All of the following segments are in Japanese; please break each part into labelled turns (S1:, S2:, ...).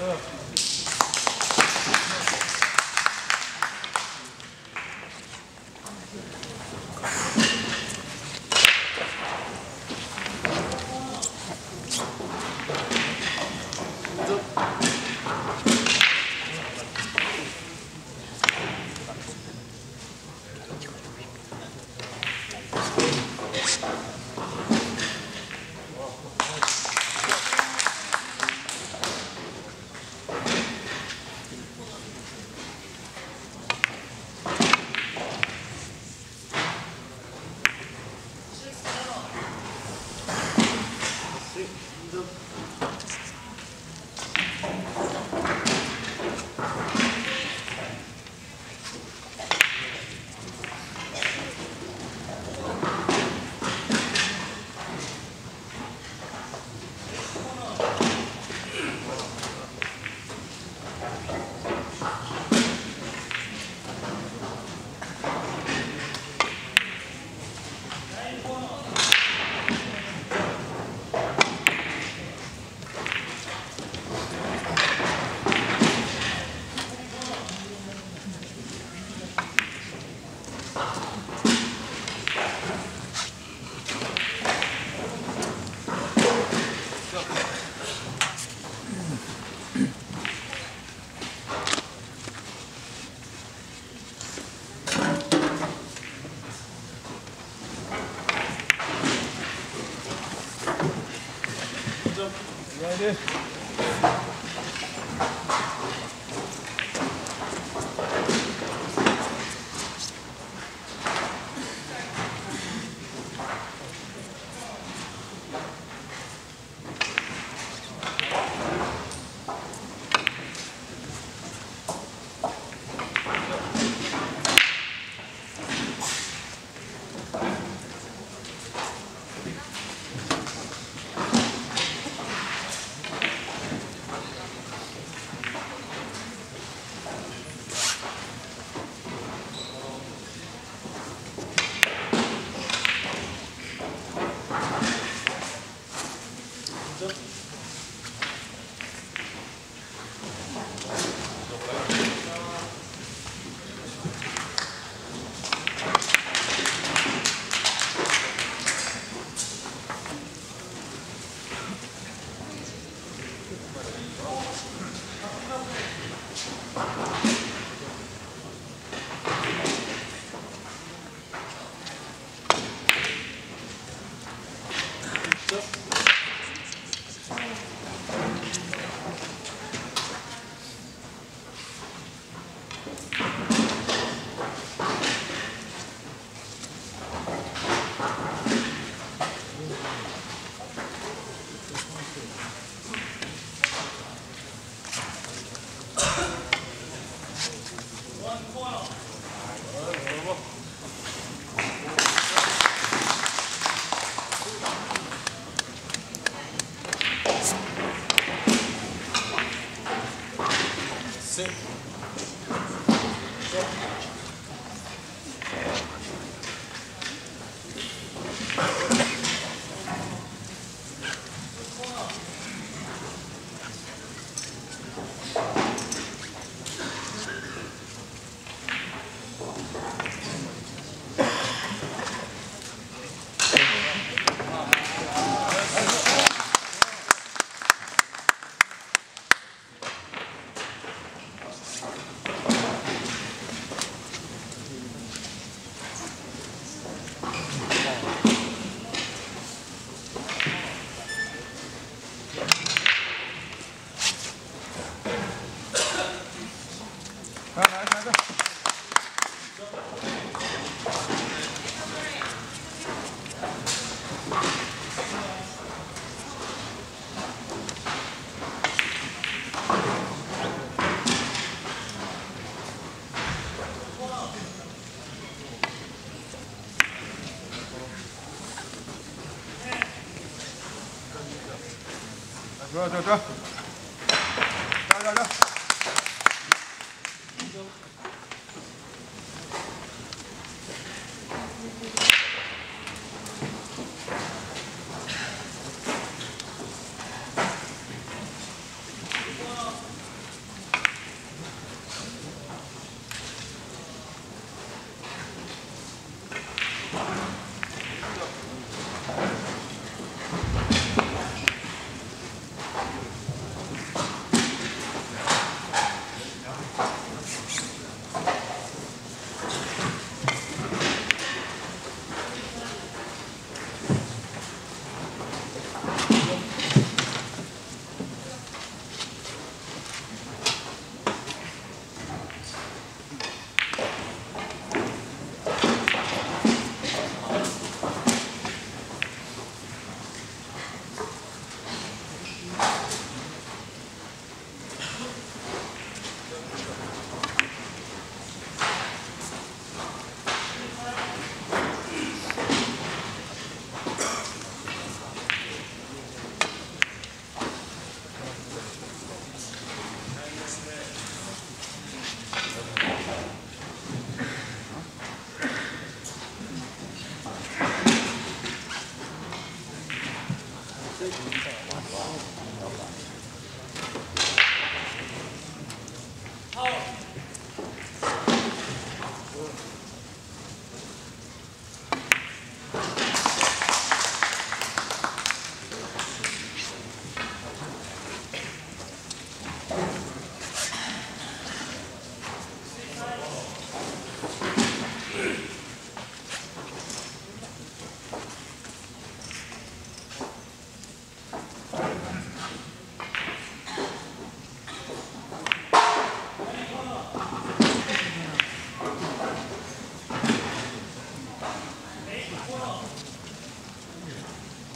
S1: Good. the That's it. 这这这 Oh.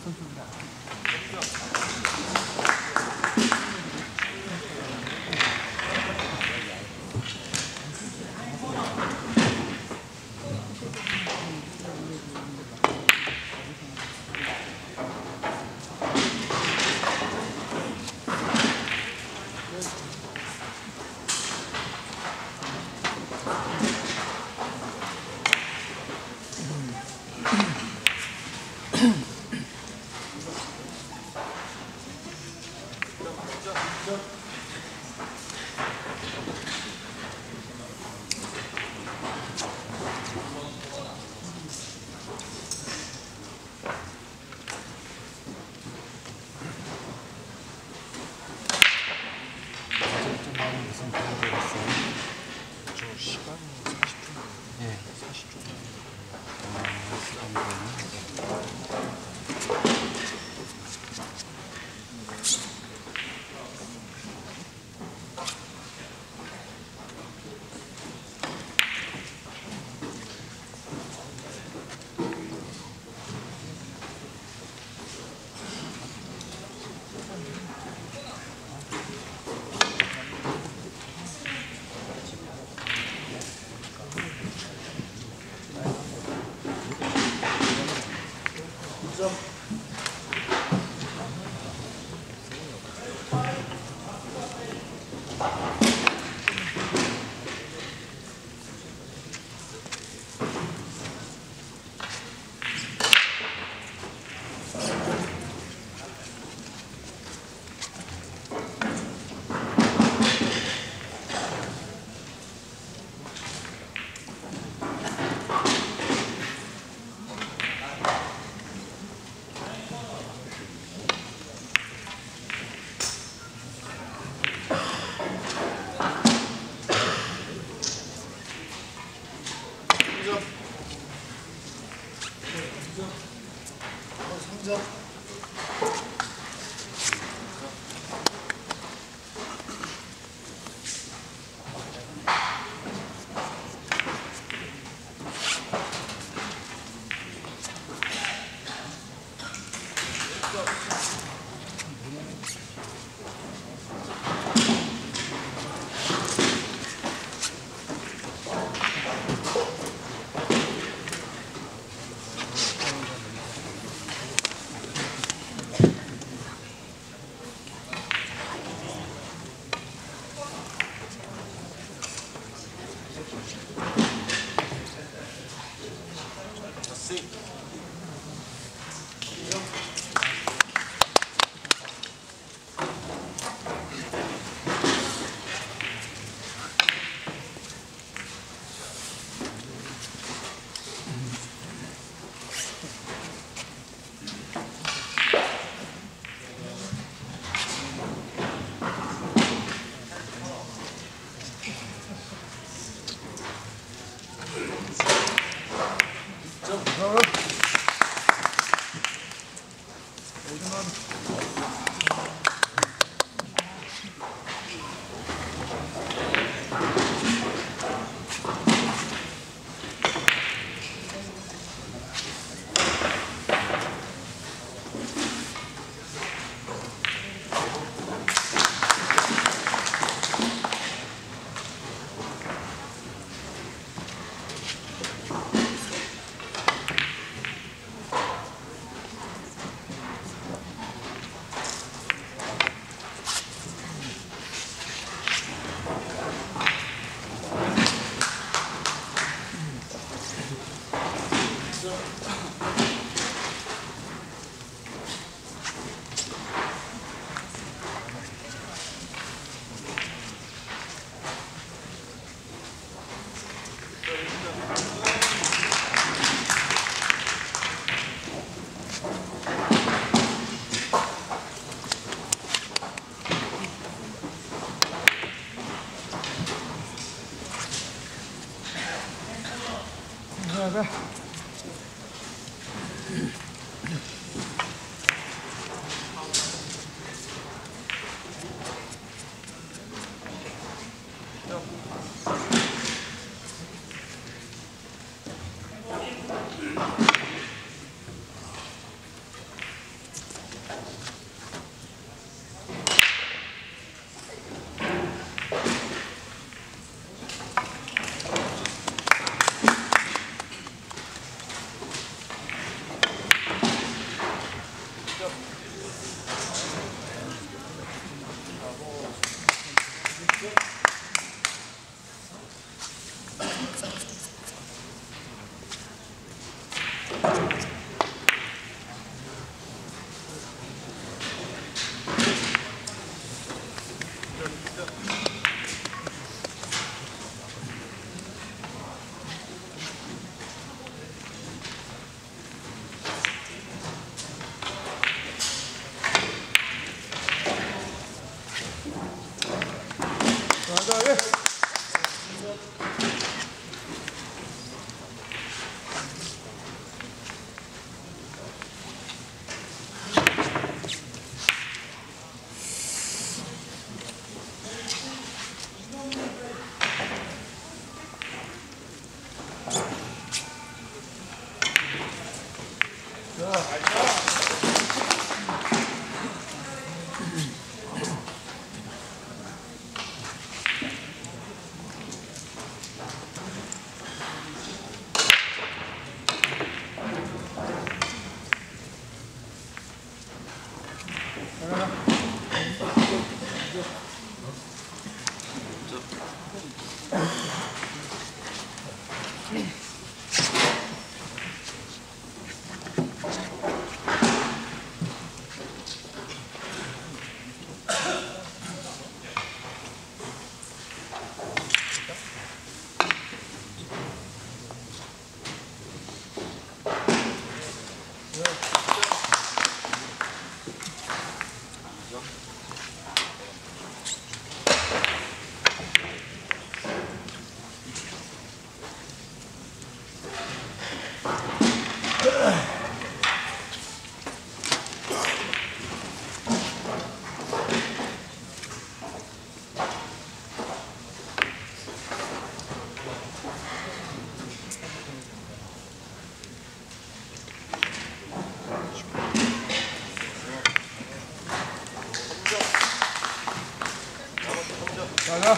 S1: 선수입니다. 아, Bravo. Voilà.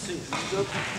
S1: Thank you.